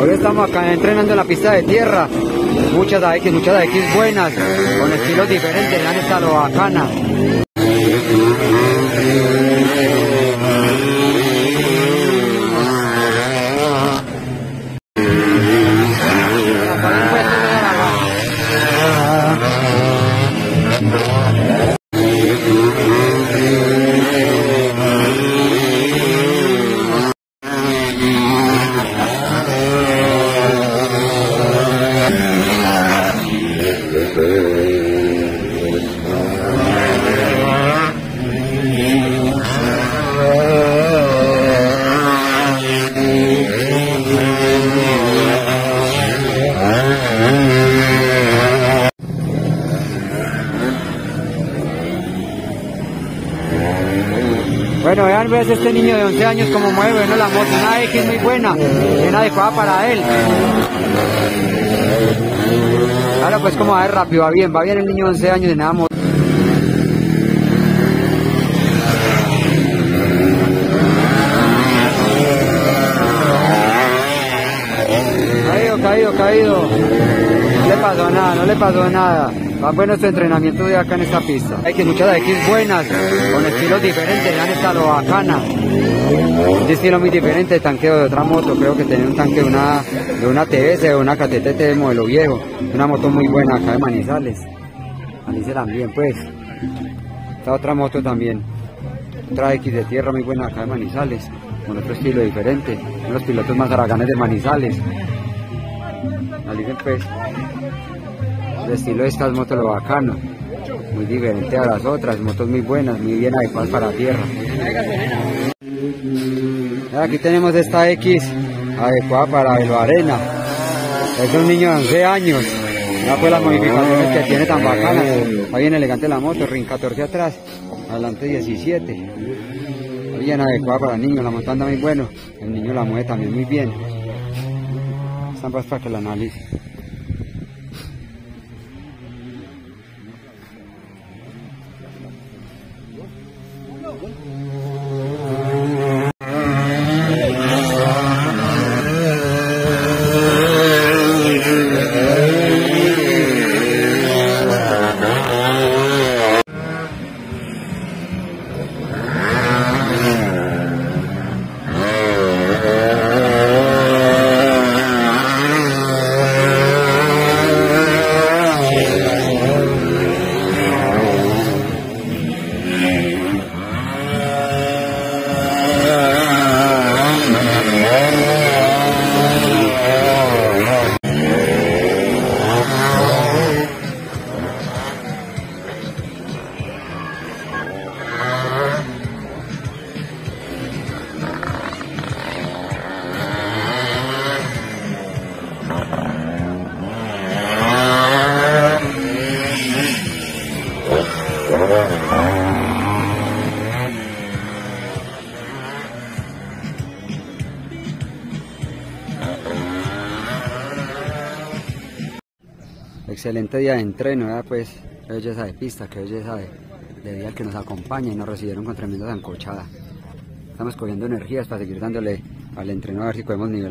Hoy estamos acá entrenando en la pista de tierra. Muchas AX, muchas AX buenas, con estilos diferentes, han estado bacana. Bueno, vean ves este niño de 11 años como mueve, ¿no? La moto, una X muy buena, bien adecuada para él. Ahora pues como va rápido, va bien, va bien el niño de 11 años de nada moto. Caído, caído, caído. No le pasó nada, no le pasó nada. Va bueno este entrenamiento de acá en esta pista. Hay que muchas X buenas, con estilos diferentes, han estado bacana. Un estilo muy diferente de tanqueo de otra moto, creo que tiene un tanque de una, de una TS o una KTT de modelo viejo. Una moto muy buena acá de Manizales. Manizales también pues. Esta otra moto también. Otra X de tierra muy buena acá de Manizales. Con otro estilo diferente. Unos pilotos más araganes de Manizales. Analicen pues el estilo de estas motos lo bacano, muy diferente a las otras, motos muy buenas, muy bien adecuadas para tierra. Aquí tenemos esta X adecuada para Velo Arena, es un niño de 11 años, ya pues las modificaciones que tiene tan bacanas, está bien elegante la moto, ring 14 atrás, adelante 17, bien adecuada para niños, la moto anda muy bueno, el niño la mueve también muy bien, están para que la analice. করবেন Excelente día de entreno, ¿verdad? pues qué belleza de pista, qué belleza de, de día que nos acompaña y nos recibieron con tremenda zancochada. Estamos cogiendo energías para seguir dándole al entreno a ver si podemos nivel.